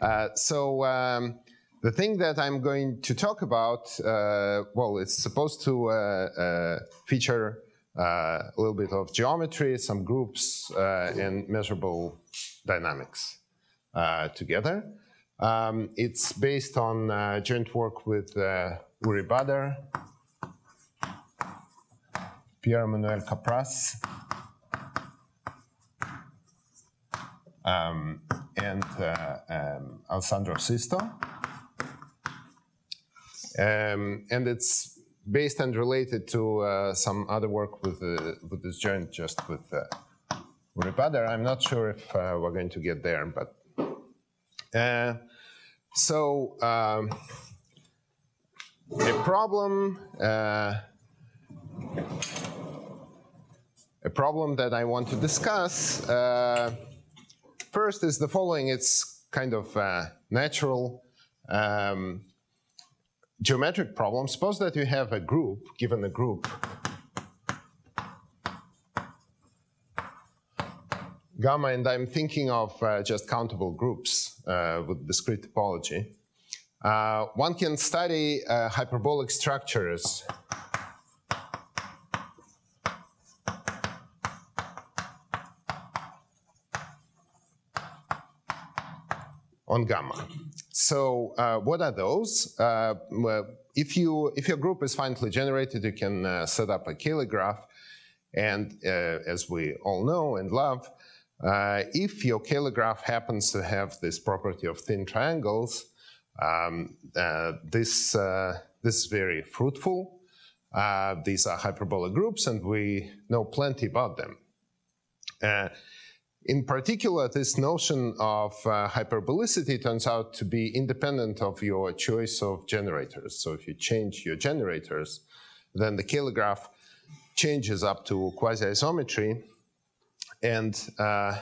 Uh, so um, the thing that I'm going to talk about, uh, well, it's supposed to uh, uh feature a little bit of geometry, some groups, uh, and measurable dynamics together. Um, it's based on joint work with Uri Bader, Pierre-Emmanuel Caprace, um, and uh, um, Alessandro Sisto. Um, and it's based and related to uh, some other work with, uh, with this joint, just with uh. I'm not sure if uh, we're going to get there, but uh, so um, a problem uh, a problem that I want to discuss first is the following. It's kind of natural um, geometric problem. Suppose that you have a group, given a group, gamma, and I'm thinking of uh, just countable groups uh, with discrete topology. Uh, one can study uh, hyperbolic structures on gamma. So uh, what are those? Uh, well, if, you, if your group is finitely generated, you can uh, set up a Cayley graph. And uh, as we all know and love, uh, if your Cayley graph happens to have this property of thin triangles, um, uh, this, this is very fruitful. these are hyperbolic groups, and we know plenty about them. In particular, this notion of uh, hyperbolicity turns out to be independent of your choice of generators. So if you change your generators, then the Cayley graph changes up to quasi-isometry, and uh,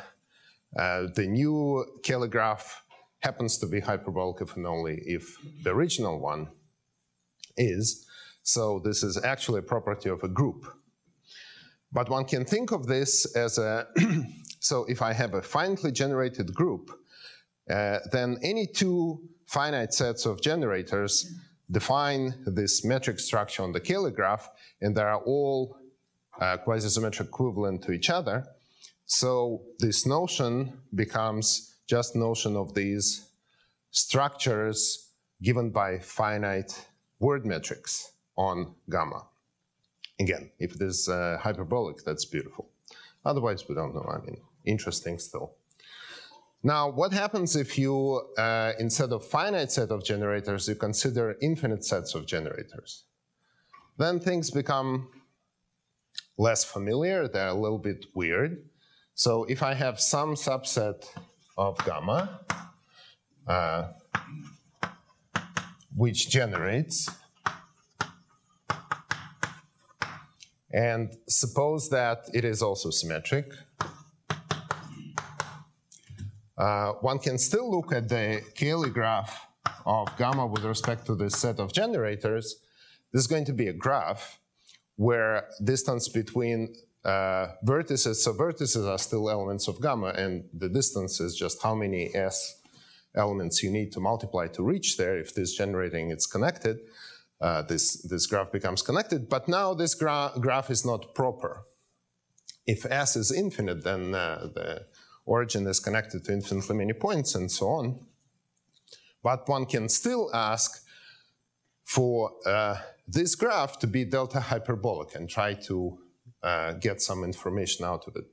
uh, the new Cayley graph happens to be hyperbolic if and only if the original one is. So this is actually a property of a group. But one can think of this as a So if I have a finitely generated group, uh, then any two finite sets of generators define this metric structure on the Cayley graph, and they are all uh, quasi-symmetric equivalent to each other. So this notion becomes just notion of these structures given by finite word metrics on gamma. Again, if it is uh, hyperbolic, that's beautiful. Otherwise, we don't know. I mean, interesting still. Now, what happens if you, uh, instead of finite set of generators, you consider infinite sets of generators? Then things become less familiar, they're a little bit weird. So if I have some subset of gamma, uh, which generates, and suppose that it is also symmetric, uh, one can still look at the Cayley graph of gamma with respect to this set of generators. This is going to be a graph where distance between uh, vertices, so vertices are still elements of gamma, and the distance is just how many S elements you need to multiply to reach there. If this generating is connected, uh, this, this graph becomes connected. But now this gra graph is not proper. If S is infinite, then uh, the origin is connected to infinitely many points and so on. But one can still ask for uh, this graph to be delta hyperbolic and try to uh, get some information out of it.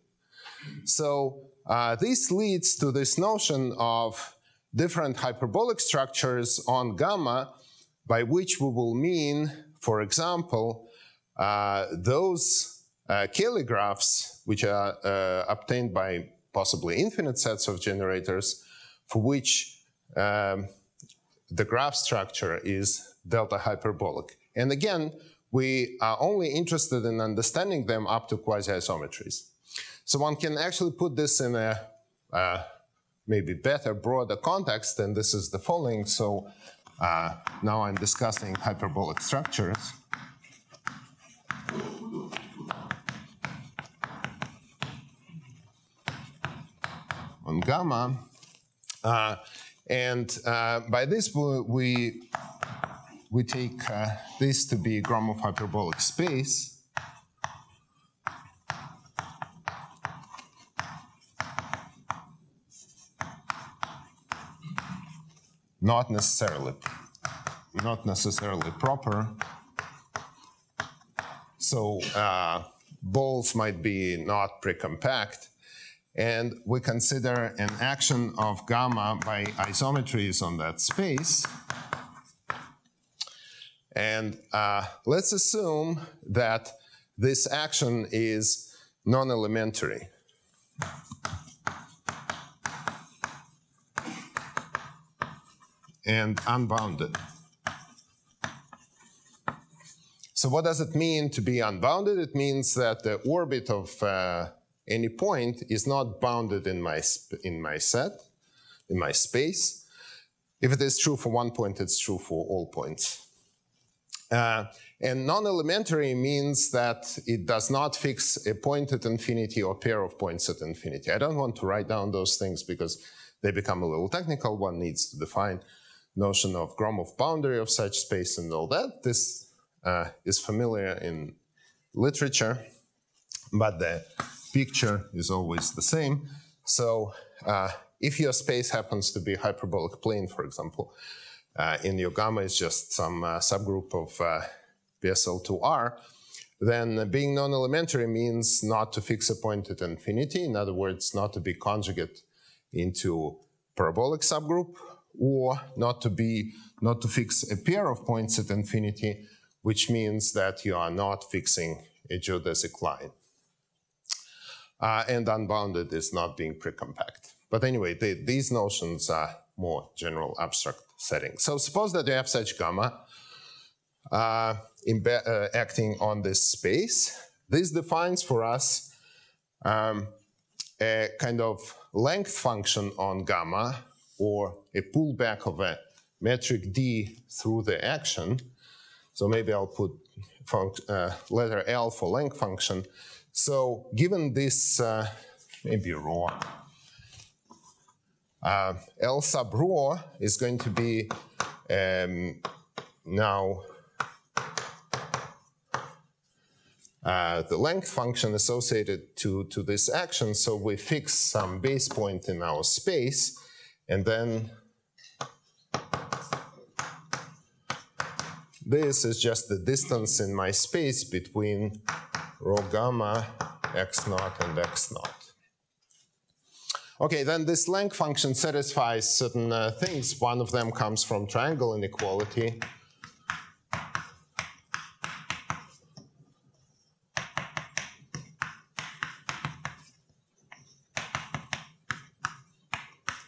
So uh, this leads to this notion of different hyperbolic structures on gamma, by which we will mean, for example, uh, those uh, Cayley graphs, which are uh, obtained by possibly infinite sets of generators for which um, the graph structure is delta hyperbolic. And again, we are only interested in understanding them up to quasi-isometries. So one can actually put this in a uh, maybe better, broader context, and this is the following. So uh, now I'm discussing hyperbolic structures. On gamma. Uh, and uh, by this, we, we take uh, this to be a Gromov hyperbolic space. Not necessarily, not necessarily proper. So uh, balls might be not precompact, and we consider an action of gamma by isometries on that space. And uh, let's assume that this action is non-elementary. and unbounded. So what does it mean to be unbounded? It means that the orbit of uh, any point is not bounded in my, in my set, in my space. If it is true for one point, it's true for all points. Uh, and non-elementary means that it does not fix a point at infinity or pair of points at infinity. I don't want to write down those things because they become a little technical. One needs to define notion of Gromov boundary of such space and all that. This uh, is familiar in literature, but the picture is always the same. So uh, if your space happens to be hyperbolic plane, for example, uh, in your gamma is just some uh, subgroup of uh, PSL2R, then being non-elementary means not to fix a point at infinity. In other words, not to be conjugate into parabolic subgroup, or not to be not to fix a pair of points at infinity, which means that you are not fixing a geodesic line uh, and unbounded is not being precompact. But anyway, they, these notions are more general abstract settings. So suppose that you have such gamma uh, uh, acting on this space. This defines for us um, a kind of length function on gamma or a pullback of a metric d through the action. So maybe I'll put uh, letter L for length function. So given this, uh, maybe rho, uh, L sub rho is going to be um, now uh, the length function associated to, to this action. So we fix some base point in our space, and then this is just the distance in my space between rho gamma x naught and x naught. Okay, then this length function satisfies certain uh, things. One of them comes from triangle inequality.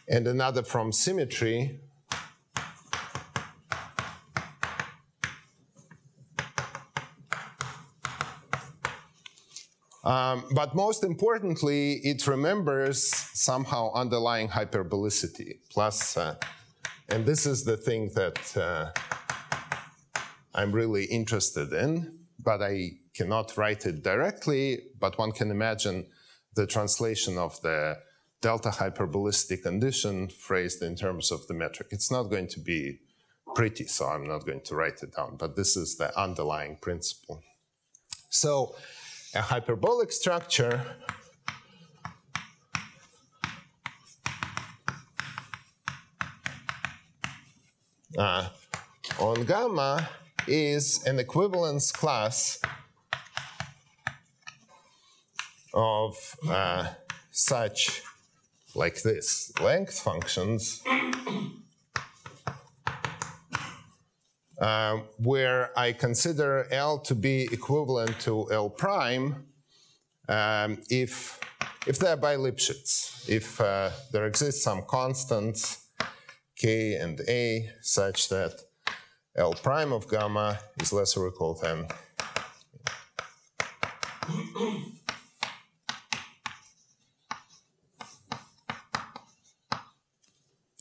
And another from symmetry. Um, but most importantly, it remembers somehow underlying hyperbolicity. Plus, uh, and this is the thing that uh, I'm really interested in, but I cannot write it directly, but one can imagine the translation of the delta hyperbolicity condition phrased in terms of the metric. It's not going to be pretty, so I'm not going to write it down, but this is the underlying principle. So a hyperbolic structure uh, on gamma is an equivalence class of uh, such like this. Length functions uh, where I consider L to be equivalent to L prime um, if, if they're bi-Lipschitz, if uh, there exists some constants k and a such that L prime of gamma is less or equal than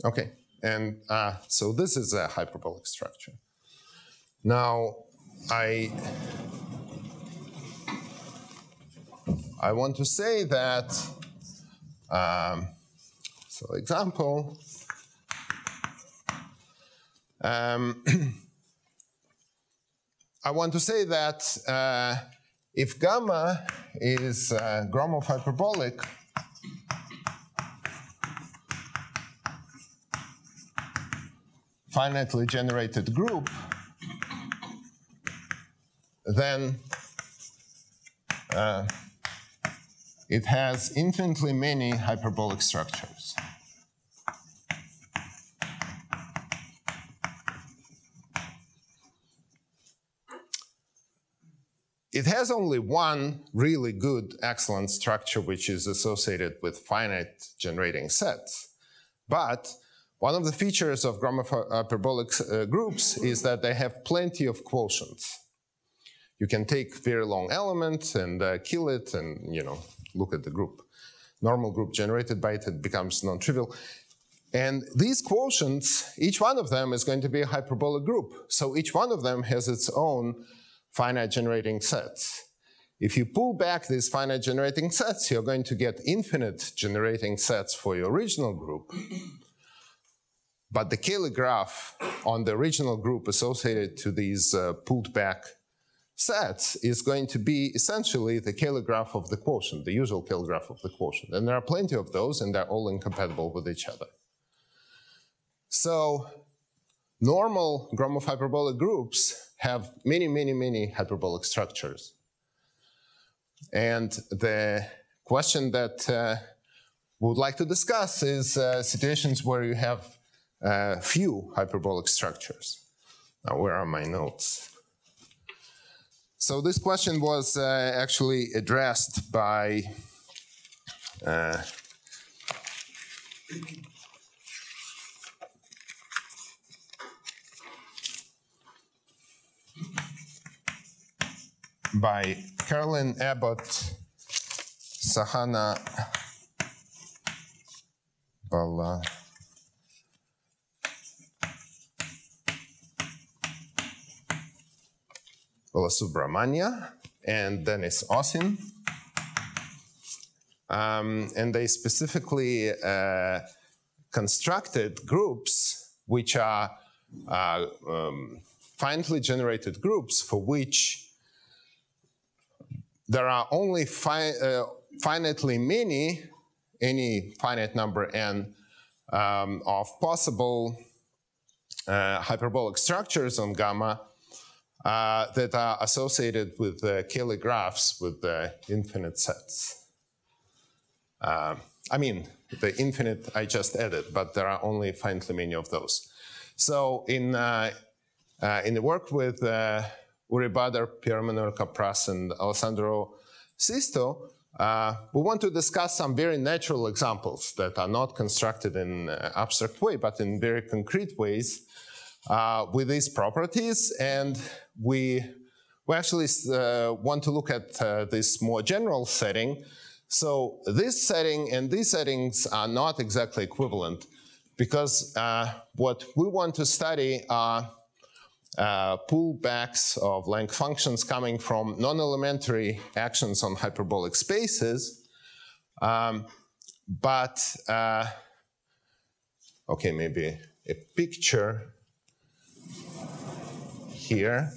Okay, and uh, so this is a hyperbolic structure. Now, I I want to say that, um, so example, um, I want to say that uh, if gamma is uh, Gromov hyperbolic, finitely generated group, then uh, it has infinitely many hyperbolic structures. It has only one really good, excellent structure which is associated with finite generating sets. But one of the features of Gromov hyperbolic uh, groups is that they have plenty of quotients. You can take very long element and uh, kill it and, you know, look at the group. Normal group generated by it, it becomes non-trivial. And these quotients, each one of them is going to be a hyperbolic group. So each one of them has its own finite generating sets. If you pull back these finite generating sets, you're going to get infinite generating sets for your original group. But the Cayley graph on the original group associated to these uh, pulled back sets is going to be essentially the Cayley graph of the quotient, the usual Cayley graph of the quotient. And there are plenty of those, and they're all incompatible with each other. So normal Gromov hyperbolic groups have many, many, many hyperbolic structures. And the question that uh, we would like to discuss is uh, situations where you have uh, few hyperbolic structures. Now, where are my notes? So this question was uh, actually addressed by uh, by Carolyn Abbott, Sahana Bala. Balasubramanya and Denis Osin. Um, and they specifically uh, constructed groups which are uh, um, finitely generated groups for which there are only fi uh, finitely many, any finite number n, um, of possible uh, hyperbolic structures on gamma uh, that are associated with the Cayley graphs with the infinite sets. Uh, I mean, the infinite I just added, but there are only finitely many of those. So in, uh, uh in the work with uh, Uri Bader, Pier Emanuele Capras, and Alessandro Sisto, uh, we want to discuss some very natural examples that are not constructed in uh, abstract way, but in very concrete ways uh, with these properties. And we, we actually uh, want to look at uh, this more general setting. So this setting and these settings are not exactly equivalent because uh, what we want to study are uh, pullbacks of length functions coming from non-elementary actions on hyperbolic spaces. Um, but, uh, okay, maybe a picture here.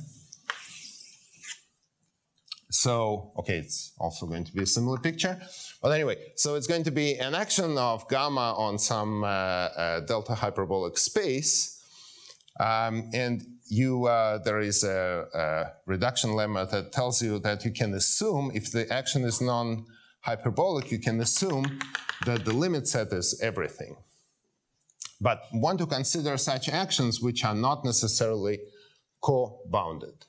So, okay, it's also going to be a similar picture. But anyway, so it's going to be an action of gamma on some uh, uh, delta hyperbolic space. Um, and you, uh, there is a, a, reduction lemma that tells you that you can assume if the action is non-hyperbolic, you can assume that the limit set is everything. But want to consider such actions which are not necessarily co-bounded.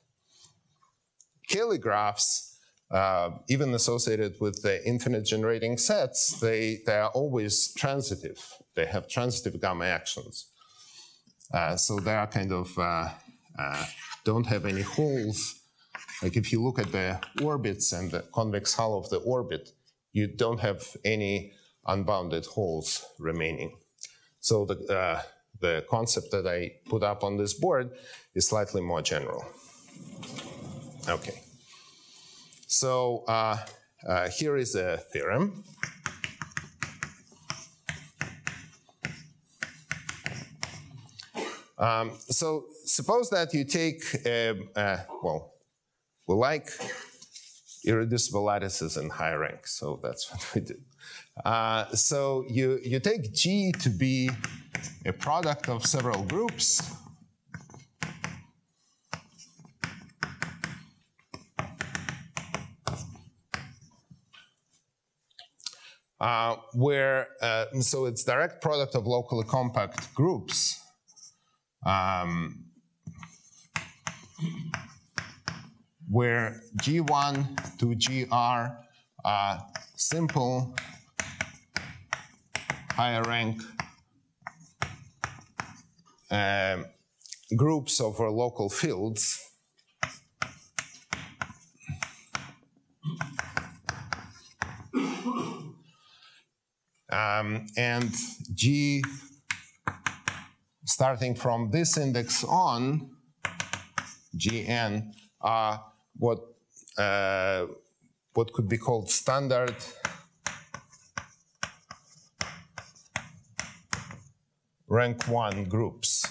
Cayley graphs, uh, even associated with the infinite generating sets, they, they are always transitive. They have transitive gamma actions. Uh, so they are kind of uh, uh, don't have any holes like if you look at the orbits and the convex hull of the orbit, you don't have any unbounded holes remaining. So the, uh, the concept that I put up on this board is slightly more general. Okay. So uh, uh, here is a theorem. Um, so suppose that you take, a, a, well, we like irreducible lattices in high rank, so that's what we do. Uh, so you, you take G to be a product of several groups. Uh, where, uh, so it's direct product of locally compact groups. Um, where G1 to GR are simple higher rank uh, groups over local fields um, and G starting from this index on, Gn, are what, uh, what could be called standard rank 1 groups.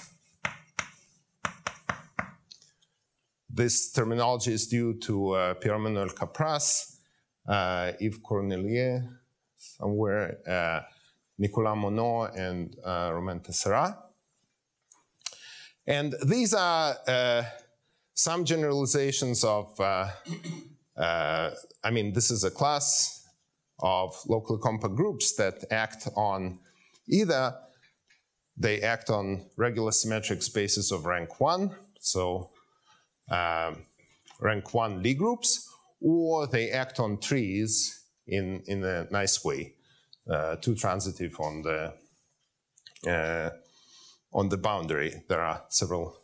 This terminology is due to uh, Pierre-Emmanuel Caprace, uh, Yves Cornulier, somewhere, uh, Nicolas Monod, and uh, Romain Tessera. And these are uh, some generalizations of, uh, uh, I mean, this is a class of locally compact groups that act on either they act on regular symmetric spaces of rank one, so um, rank one Lie groups, or they act on trees in, in a nice way, uh, too transitive on the uh, on the boundary. There are several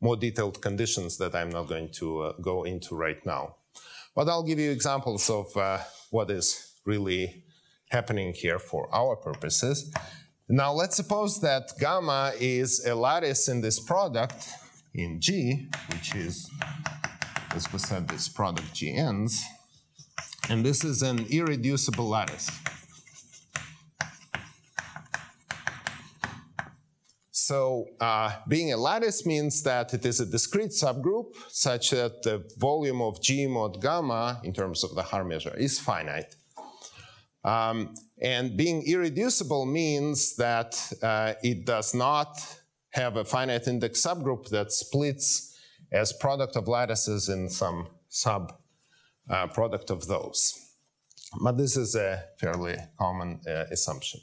more detailed conditions that I'm not going to uh, go into right now. But I'll give you examples of what is really happening here for our purposes. Now let's suppose that gamma is a lattice in this product in G, which is, as we said, this product GNs, and this is an irreducible lattice. So uh, being a lattice means that it is a discrete subgroup such that the volume of G mod gamma in terms of the Haar measure is finite. Um, and being irreducible means that uh, it does not have a finite index subgroup that splits as product of lattices in some sub uh, product of those. But this is a fairly common uh, assumption.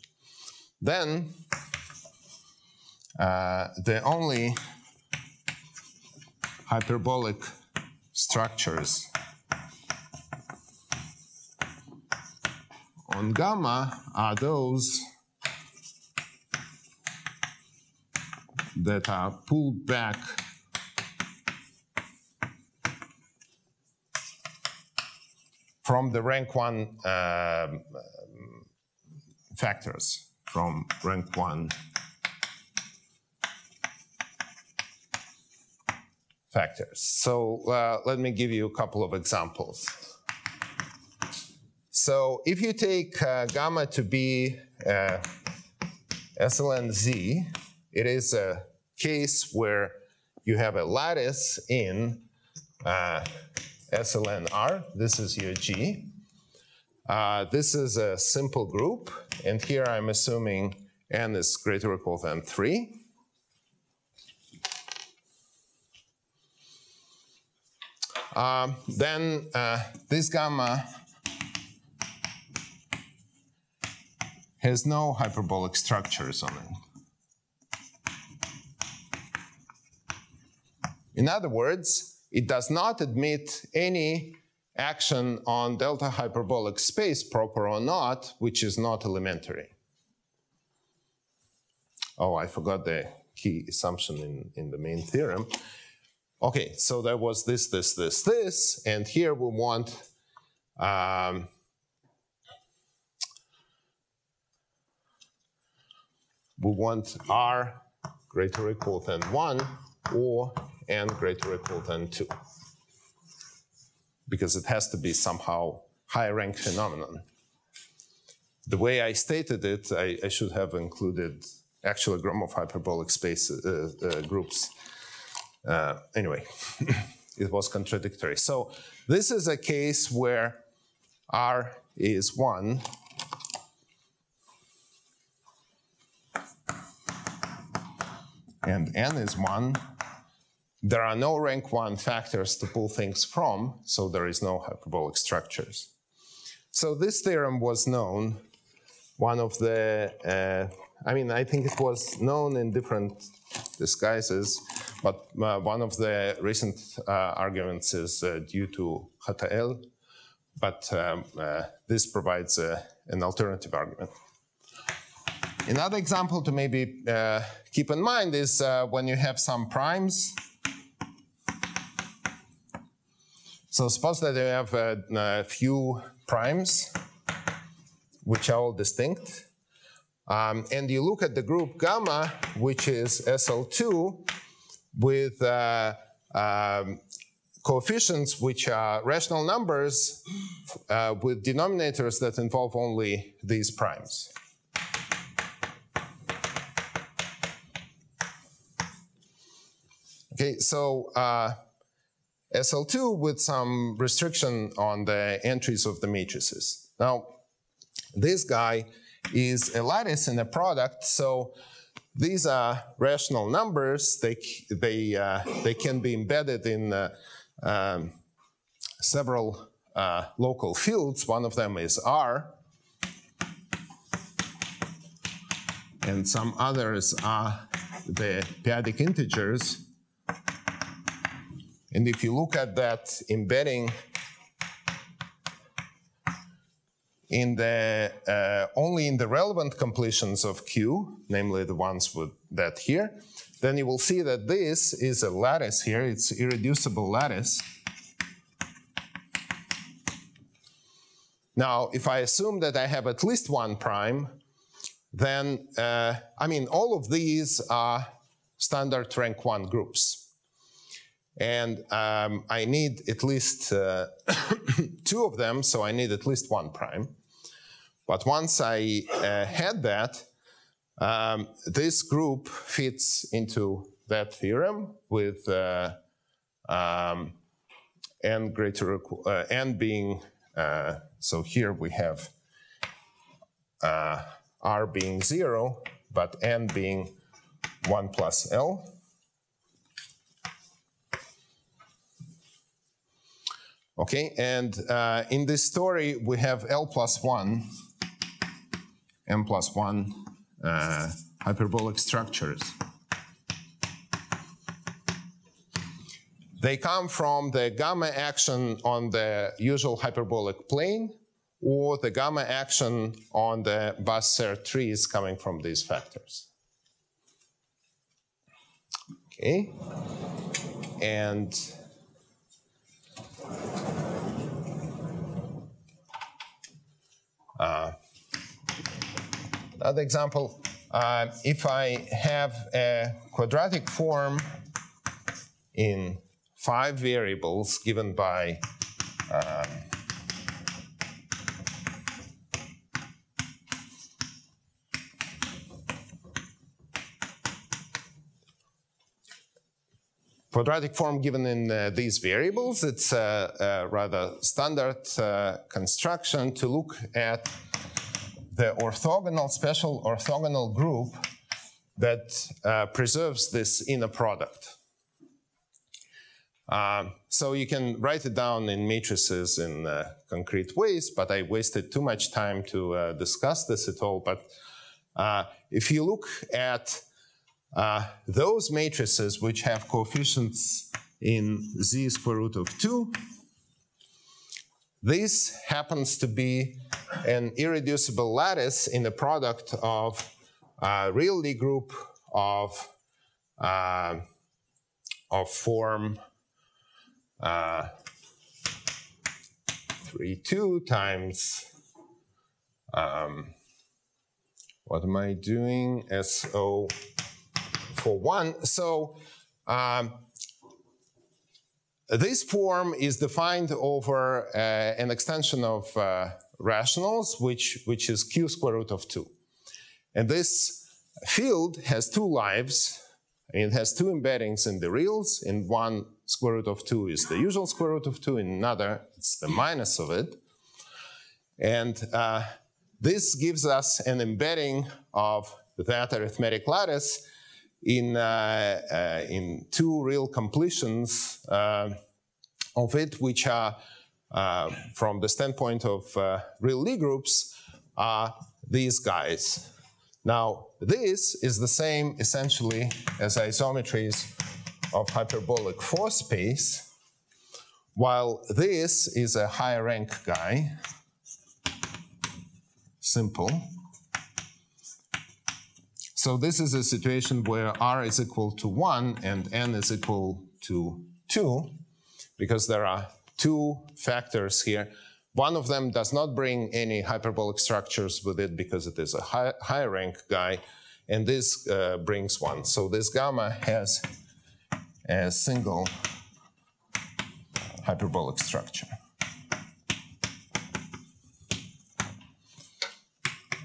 Then uh, the only hyperbolic structures on gamma are those that are pulled back from the rank one uh, factors, from rank one factors. So uh, let me give you a couple of examples. So if you take uh, gamma to be uh, SLNZ, it is a case where you have a lattice in uh, SLNR. This is your G. Uh, this is a simple group, and here I'm assuming n is greater or equal than 3. Um, then uh, this gamma has no hyperbolic structures on it. In other words, it does not admit any action on delta hyperbolic space, proper or not, which is not elementary. Oh, I forgot the key assumption in, in the main theorem. okay, so there was this, this, this, this, and here we want um, we want r greater or equal than 1 or n greater equal than 2 because it has to be somehow high rank phenomenon. The way I stated it, I, I should have included actual Gromov hyperbolic space uh, uh, groups. Uh, anyway, it was contradictory. So this is a case where R is 1 and n is 1, there are no rank 1 factors to pull things from, so there is no hyperbolic structures. So this theorem was known, one of the, uh, I mean, I think it was known in different disguises, but uh, one of the recent uh, arguments is uh, due to Haettel, but um, uh, this provides uh, an alternative argument. Another example to maybe keep in mind is when you have some primes. So suppose that you have a, a few primes, which are all distinct. Um, and you look at the group gamma, which is SL2, with uh, um, coefficients which are rational numbers uh, with denominators that involve only these primes. Okay, so uh, SL2 with some restriction on the entries of the matrices. Now, this guy is a lattice in a product, so these are rational numbers. They, they, uh, they can be embedded in uh, um, several uh, local fields. One of them is R, and some others are the p-adic integers and if you look at that embedding in the uh, only in the relevant completions of Q, namely the ones with that here, then you will see that this is a lattice here. It's irreducible lattice. Now, if I assume that I have at least one prime, then, uh, I mean, all of these are standard rank one groups. And um, I need at least uh, two of them, so I need at least one prime. But once I uh, had that, um, this group fits into that theorem with uh, um, n greater uh, n being, uh, so here we have uh, r being zero, but n being one plus L. Okay, and uh, in this story, we have L plus one, M plus one uh, hyperbolic structures. They come from the gamma action on the usual hyperbolic plane or the gamma action on the Bass-Serre trees coming from these factors. Okay, and uh, another example, uh, if I have a quadratic form in five variables given by uh, quadratic form given in uh, these variables. It's a, a rather standard uh, construction to look at the orthogonal, special orthogonal group that uh, preserves this inner product. Um, so you can write it down in matrices in uh, concrete ways, but I wasted too much time to uh, discuss this at all. But uh, if you look at uh, those matrices which have coefficients in z square root of 2, this happens to be an irreducible lattice in the product of a real Lie group of, uh, of form uh, 3, 2 times, um, what am I doing? SO for 1. So um, this form is defined over uh, an extension of uh, rationals, which, which is q square root of 2. And this field has two lives. It has two embeddings in the reals. In one, square root of 2 is the usual square root of 2. In another, it's the minus of it. And uh, this gives us an embedding of that arithmetic lattice in, uh, uh, in two real completions uh, of it, which are, from the standpoint of real Lie groups, are these guys. Now, this is the same essentially as isometries of hyperbolic four space, while this is a higher rank guy, simple. So this is a situation where r is equal to 1 and n is equal to 2, because there are two factors here. One of them does not bring any hyperbolic structures with it because it is a high, high rank guy, and this uh, brings one. So this gamma has a single hyperbolic structure.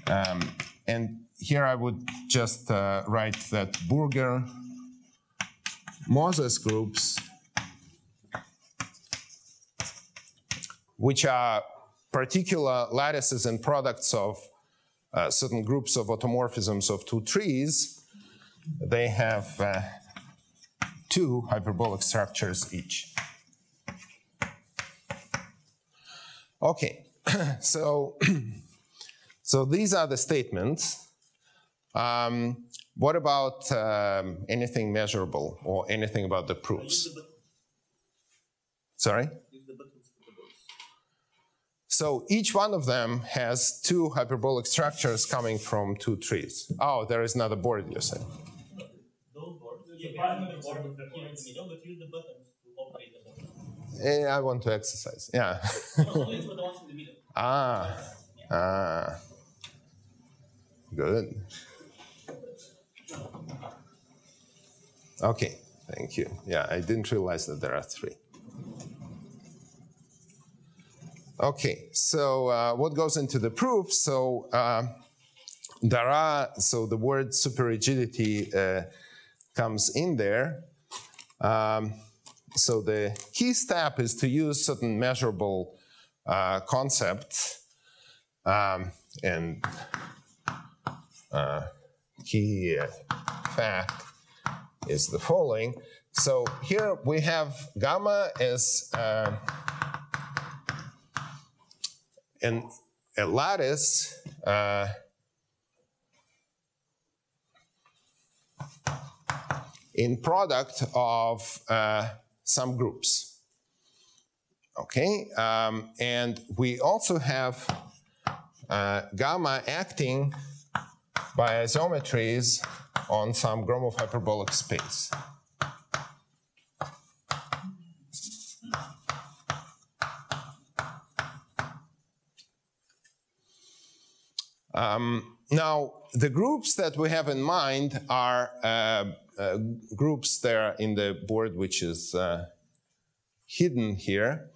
Um, and here I would just uh, write that Burger Moses groups, which are particular lattices and products of uh, certain groups of automorphisms of two trees, they have uh, two hyperbolic structures each. Okay, so, so these are the statements. Um, what about um, anything measurable or anything about the proofs? Sorry? So each one of them has two hyperbolic structures coming from two trees. Oh, there is another board, you. Eh, I want to exercise, yeah. Ah, ah. Good. Okay, thank you. Yeah, I didn't realize that there are three. Okay, so uh, what goes into the proof? So uh, there are, so the word superrigidity uh, comes in there. Um, so the key step is to use certain measurable uh, concepts um, and uh, key fact is the following. So here we have gamma as uh, a lattice uh, in product of uh, some groups. Okay, um, and we also have uh, gamma acting by isometries on some Gromov hyperbolic space. Um, now, the groups that we have in mind are uh, uh, groups there in the board which is uh, hidden here.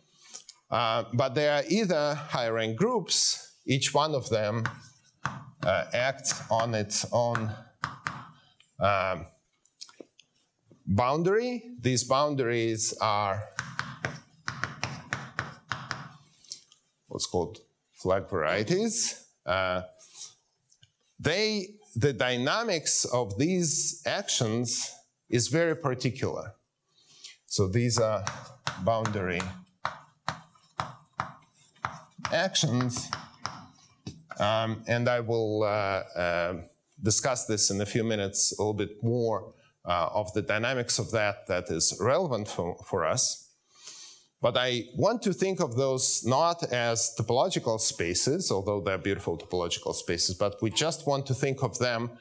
Uh, but they are either high rank groups, each one of them uh, acts on its own um, boundary. These boundaries are what's called flag varieties. Uh, they, the dynamics of these actions is very particular. So these are boundary actions. Um, and I will uh, uh, discuss this in a few minutes a little bit more uh, of the dynamics of that that is relevant for, for us. But I want to think of those not as topological spaces, although they're beautiful topological spaces, but we just want to think of them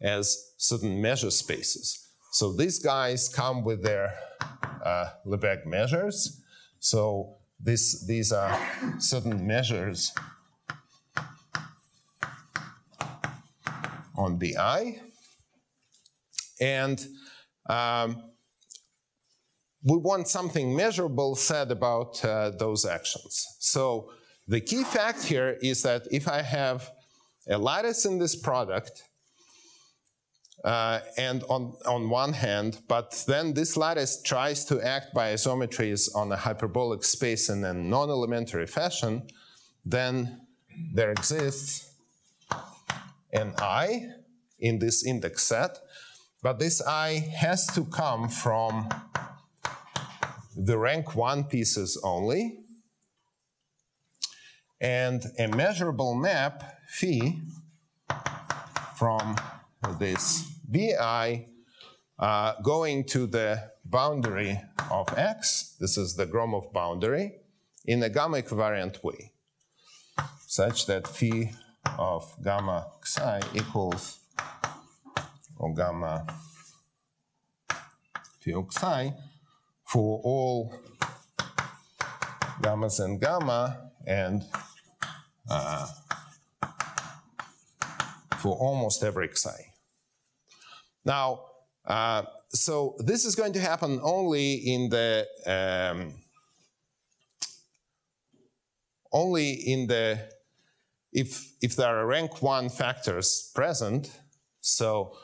as certain measure spaces. So these guys come with their uh, Lebesgue measures. So this, these are certain measures on the eye. And um, we want something measurable said about uh, those actions. So the key fact here is that if I have a lattice in this product, uh, and on, on one hand, but then this lattice tries to act by isometries on a hyperbolic space in a non-elementary fashion, then there exists an I in this index set, but this I has to come from the rank one pieces only, and a measurable map phi from this bi uh, going to the boundary of x, this is the Gromov boundary, in a gamma equivariant way, such that phi of gamma psi equals or gamma phi xi for all gammas and gamma and uh, for almost every xi. Now, uh, so this is going to happen only in the um, only in the if if there are rank one factors present, so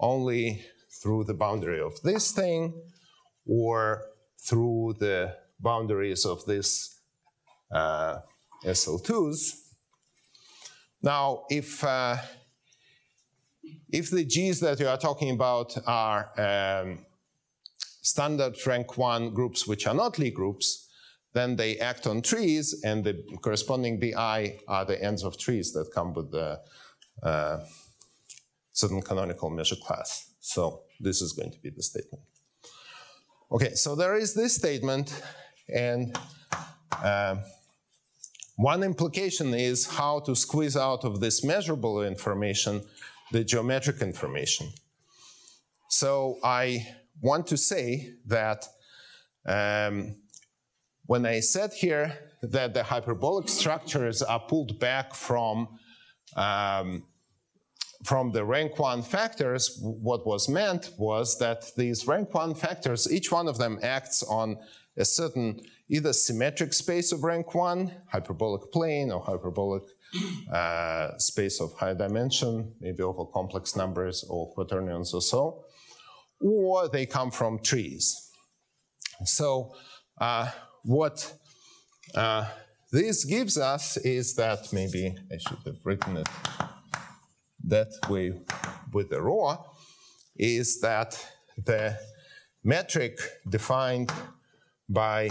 only through the boundary of this thing or through the boundaries of this uh, SL2s. Now, if, uh, if the Gs that you are talking about are um, standard rank one groups which are not Lie groups, then they act on trees and the corresponding BI are the ends of trees that come with the uh, certain canonical measure class. So this is going to be the statement. Okay, so there is this statement, and uh, one implication is how to squeeze out of this measurable information the geometric information. So I want to say that um, when I said here that the hyperbolic structures are pulled back from um, from the rank one factors, what was meant was that these rank one factors, each one of them acts on a certain either symmetric space of rank one, hyperbolic plane, or hyperbolic uh, space of high dimension, maybe over complex numbers or quaternions or so, or they come from trees. So uh, what uh, this gives us is that maybe I should have written it that way with the raw is that the metric defined by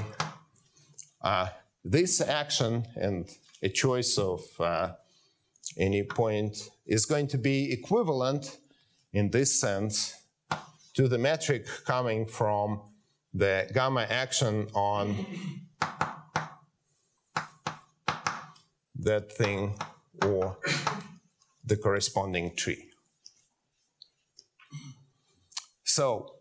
uh, this action and a choice of uh, any point is going to be equivalent in this sense to the metric coming from the gamma action on that thing or the corresponding tree. So,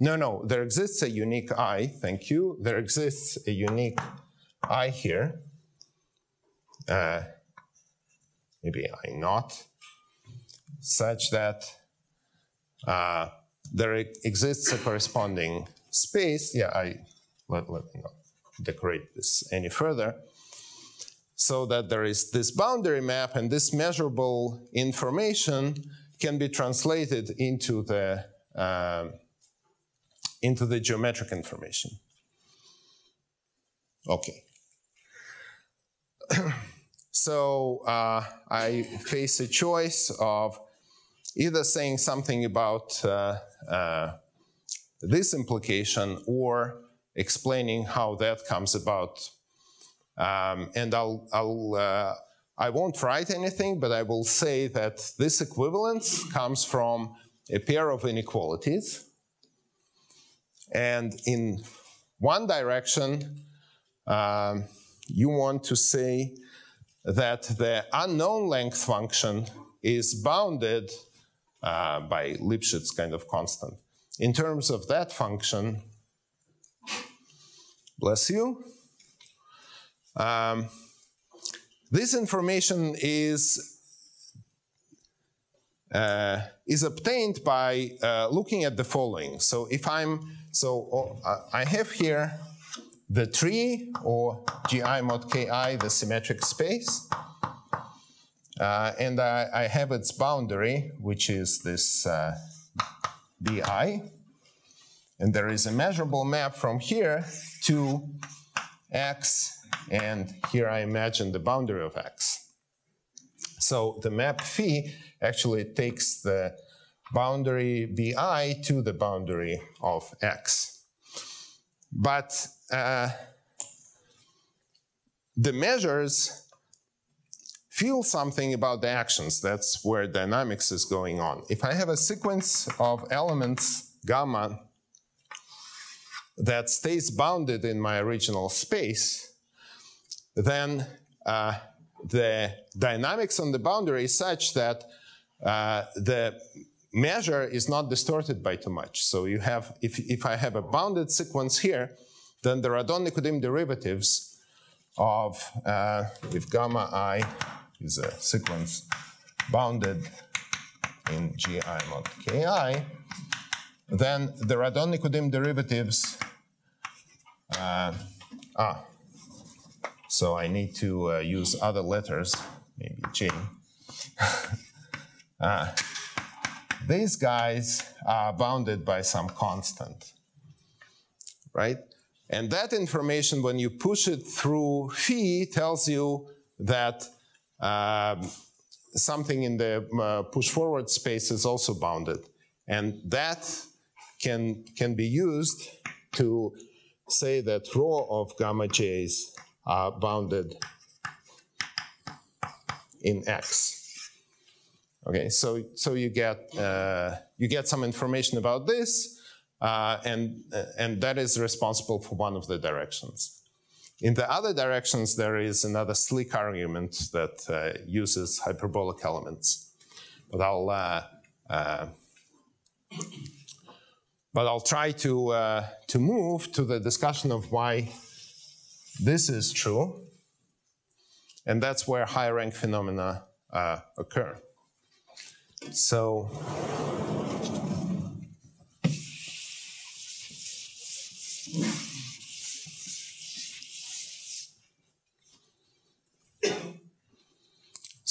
no, no, there exists a unique I, thank you. There exists a unique I here. Uh, maybe I not, such that uh, there exists a corresponding space. Yeah, I let, let me not decorate this any further so that there is this boundary map and this measurable information can be translated into the uh, into the geometric information. Okay. so uh, I face a choice of either saying something about uh, uh, this implication or explaining how that comes about um, and I'll, I'll uh, I won't write anything, but I will say that this equivalence comes from a pair of inequalities. And in one direction, um, you want to say that the unknown length function is bounded uh, by Lipschitz kind of constant. In terms of that function, Bless you. Um, this information is uh, is obtained by uh, looking at the following. So if I'm so uh, I have here the tree or GI mod KI, the symmetric space. Uh, and I, I, have its boundary, which is this uh, BI. And there is a measurable map from here to X, and here I imagine the boundary of X. So the map phi actually takes the boundary BI to the boundary of X. But uh, the measures feel something about the actions. That's where dynamics is going on. If I have a sequence of elements, gamma, that stays bounded in my original space, then uh, the dynamics on the boundary is such that uh, the measure is not distorted by too much. So you have, if, if I have a bounded sequence here, then the Radon-Nikodym derivatives of, uh, if gamma i is a sequence bounded in gi mod ki, then the Radon-Nikodym derivatives, uh, ah, so I need to uh, use other letters, maybe J. uh, these guys are bounded by some constant, right? And that information, when you push it through phi, tells you that something in the uh, push forward space is also bounded. And that can, can be used to say that rho of gamma j's are bounded in X. Okay, so, so you, get, uh, you get some information about this, uh, and, uh, and that is responsible for one of the directions. In the other directions, there is another slick argument that uh, uses hyperbolic elements. But I'll, uh, uh, but I'll try to, uh, to move to the discussion of why this is true. And that's where high rank phenomena occur. So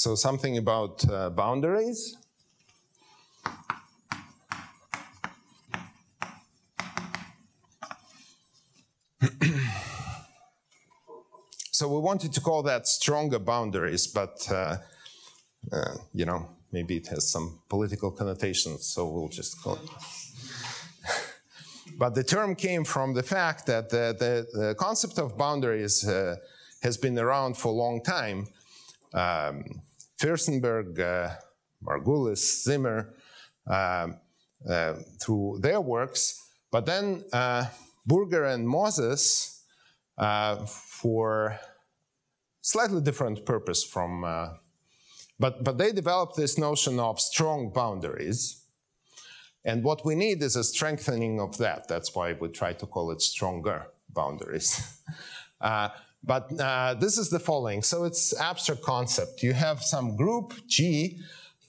So something about uh, boundaries. so we wanted to call that stronger boundaries, but uh, uh, you know, maybe it has some political connotations, so we'll just call it. but the term came from the fact that the, the, the concept of boundaries uh, has been around for a long time. Um, Fürstenberg, uh, Margulis, Zimmer, uh, uh, through their works. But then Burger and Mozes, for slightly different purpose from, but, but they developed this notion of strong boundaries. And what we need is a strengthening of that. That's why we try to call it stronger boundaries. uh, but uh, this is the following. So it's abstract concept. You have some group G.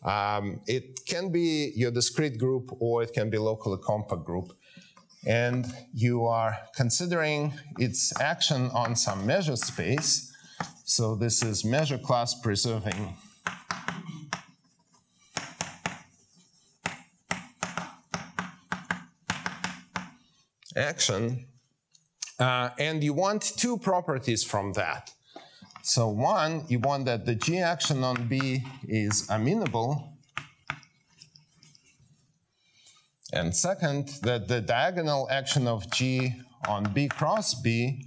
Um, it can be your discrete group or it can be locally compact group. And you are considering its action on some measure space. So this is measure class preserving action uh, and you want two properties from that. So one, you want that the G action on B is amenable. And second, that the diagonal action of G on B cross B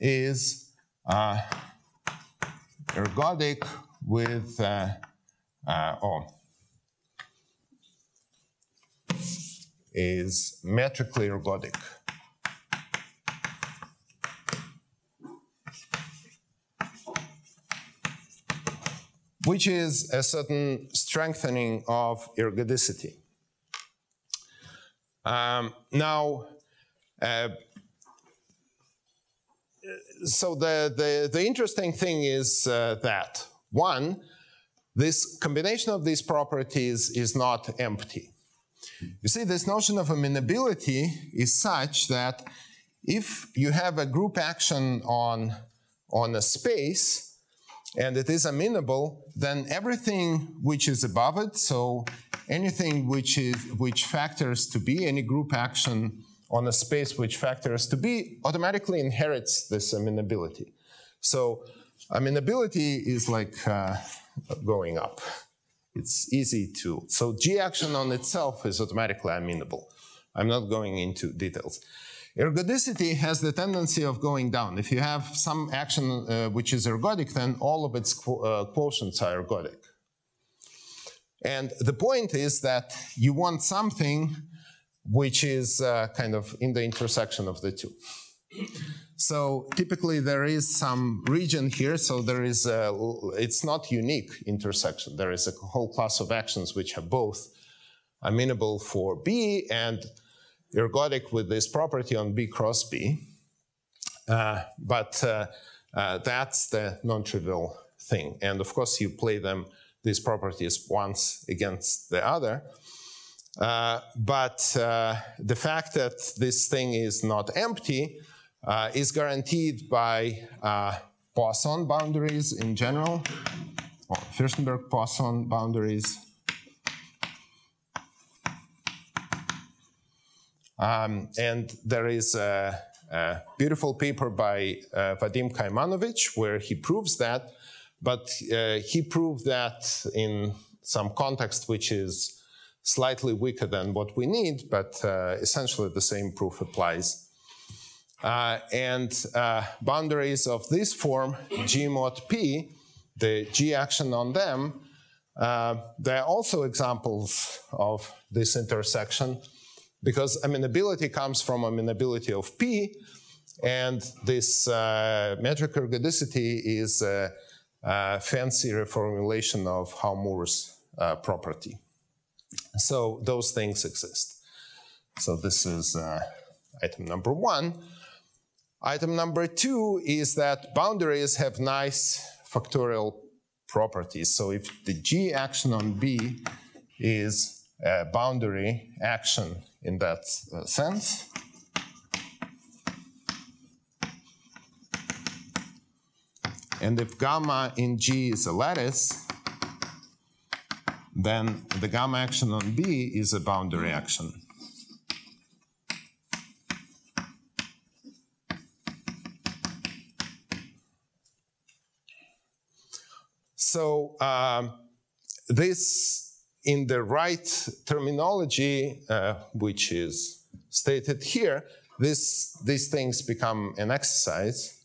is uh, ergodic with, uh, uh, oh, is metrically ergodic. Which is a certain strengthening of ergodicity. Um, now, uh, so the, the, the interesting thing is uh, that, one, this combination of these properties is not empty. You see, this notion of amenability is such that if you have a group action on, on a space and it is amenable, then everything which is above it, so anything which, is, which factors to B, any group action on a space which factors to B, automatically inherits this amenability. So amenability is like uh, going up. It's easy to, so G action on itself is automatically amenable. I'm not going into details. Ergodicity has the tendency of going down. If you have some action uh, which is ergodic, then all of its uh, quotients are ergodic. And the point is that you want something which is uh, kind of in the intersection of the two. So typically there is some region here, so there is a, it's not unique intersection. There is a whole class of actions which are both amenable for B and ergodic with this property on B cross B. Uh, but uh, uh, that's the non-trivial thing. And of course you play them, these properties once against the other. Uh, but uh, the fact that this thing is not empty uh, is guaranteed by uh, Poisson boundaries in general, or Furstenberg-Poisson boundaries. Um, and there is a, a, beautiful paper by uh, Vadim Kaimanovich where he proves that, but uh, he proved that in some context which is slightly weaker than what we need, but uh, essentially the same proof applies. Uh, and uh, boundaries of this form, G mod P, the G action on them, uh, there are also examples of this intersection because amenability comes from amenability of P, and this uh, metric ergodicity is a, a, fancy reformulation of Howe-Moore's uh, property. So those things exist. So this is uh, item number one. Item number two is that boundaries have nice factorial properties. So if the G action on B is a boundary action in that uh, sense, and if gamma in G is a lattice, then the gamma action on B is a boundary action. So um, this, in the right terminology, uh, which is stated here, this, these things become an exercise.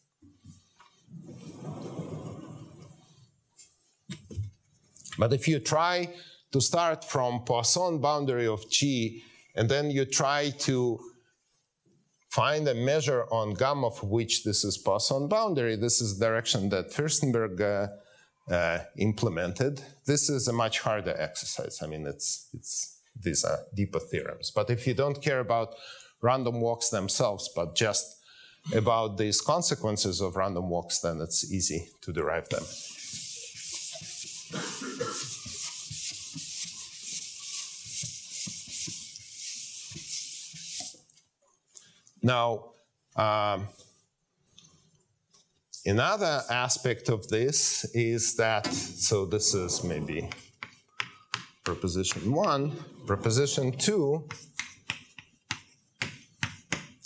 But if you try to start from Poisson boundary of G, and then you try to find a measure on gamma of which this is Poisson boundary, this is the direction that Furstenberg uh, uh, implemented. This is a much harder exercise. I mean, it's, it's, these are deeper theorems. But if you don't care about random walks themselves, but just about these consequences of random walks, then it's easy to derive them. Now, um, Another aspect of this is that, so this is maybe proposition one. Proposition two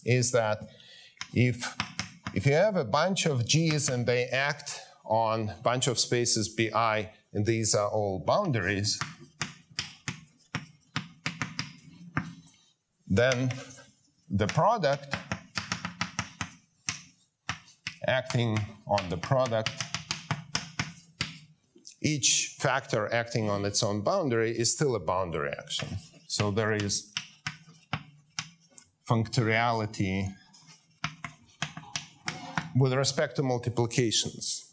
is that if, if you have a bunch of G's and they act on a bunch of spaces BI, and these are all boundaries, then the product acting on the product, each factor acting on its own boundary is still a boundary action. So there is functoriality with respect to multiplications.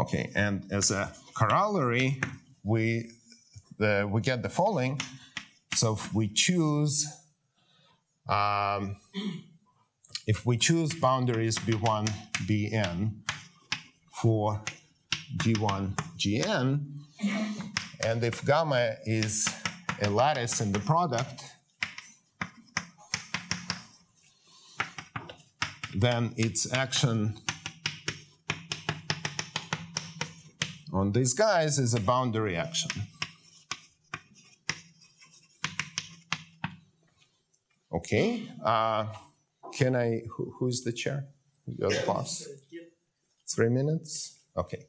Okay, and as a corollary, we, the, we get the following. So if we choose um, if we choose boundaries B1, Bn for G1, Gn, and if gamma is a lattice in the product, then its action on these guys is a boundary action. Okay. Uh, can I, who, who's the chair? You're the boss? Three minutes? Okay.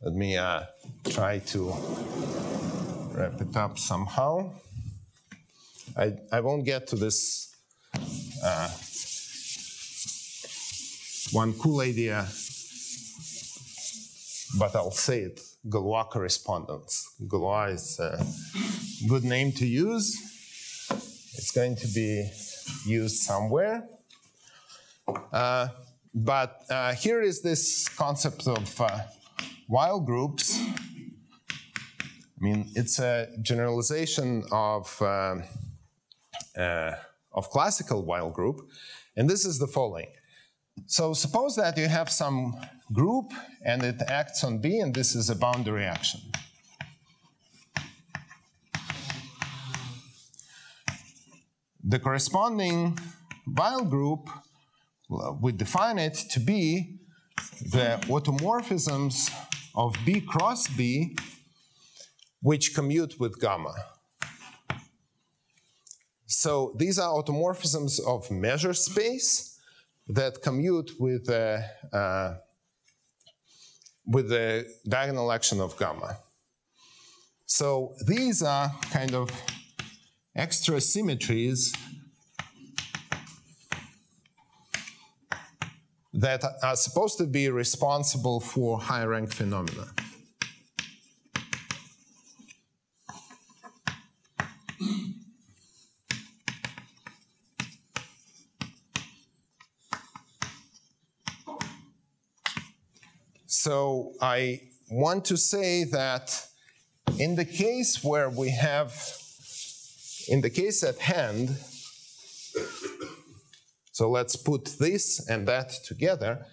Let me uh, try to wrap it up somehow. I, I won't get to this uh, one cool idea, but I'll say it Galois correspondence. Galois is a good name to use. It's going to be used somewhere. Uh, but uh, here is this concept of uh, Weyl groups. I mean, it's a generalization of, of classical Weyl group, and this is the following. So suppose that you have some group and it acts on B, and this is a boundary action. The corresponding Weyl group, we define it to be the automorphisms of B cross B which commute with gamma. So these are automorphisms of measure space that commute with the, uh, with the diagonal action of gamma. So these are kind of extra symmetries that are supposed to be responsible for high rank phenomena. So I want to say that in the case where we have, in the case at hand, so let's put this and that together.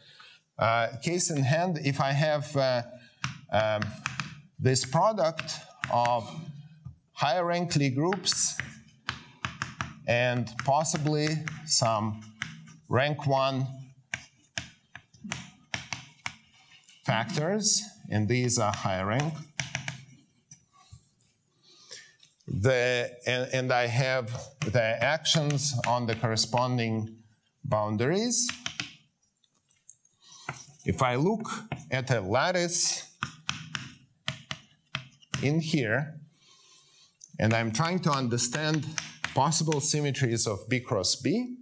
Uh, case in hand, if I have uh, um, this product of higher rank Lie groups and possibly some rank one factors, and these are high rank. The, and, and I have the actions on the corresponding boundaries. If I look at a lattice in here, and I'm trying to understand possible symmetries of B cross B,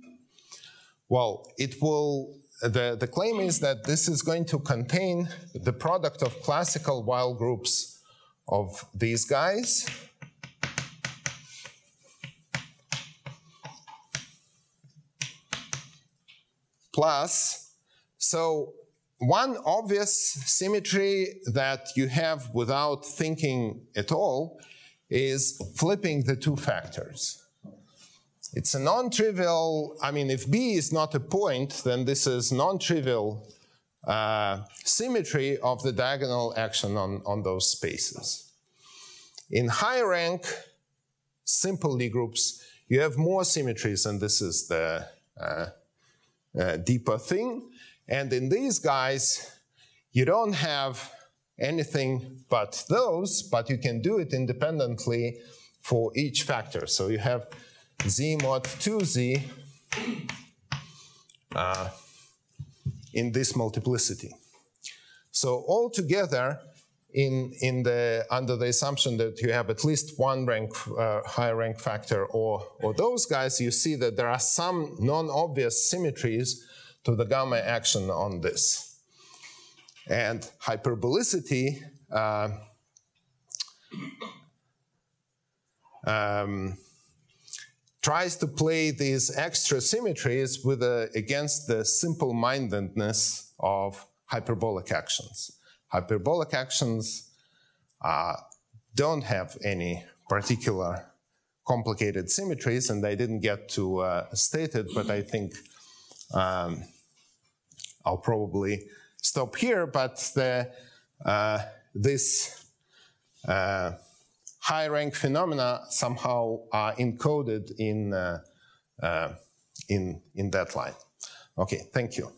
well, it will the, the claim is that this is going to contain the product of classical Weyl groups of these guys. Plus, so one obvious symmetry that you have without thinking at all is flipping the two factors. It's a non-trivial, I mean, if B is not a point, then this is non-trivial uh, symmetry of the diagonal action on, on those spaces. In high rank, simple Lie groups, you have more symmetries, and this is the uh, deeper thing. And in these guys, you don't have anything but those, but you can do it independently for each factor. So you have z mod 2z uh, in this multiplicity. So altogether, in, in the, under the assumption that you have at least one rank, uh, high rank factor or, or those guys, you see that there are some non-obvious symmetries to the gamma action on this. And hyperbolicity uh, um, tries to play these extra symmetries with against the simple-mindedness of hyperbolic actions. Hyperbolic actions uh, don't have any particular complicated symmetries, and I didn't get to uh, state it, but I think um, I'll probably stop here, but the, uh, this uh, high rank phenomena somehow are encoded in, uh, uh, in, in that line. Okay, thank you.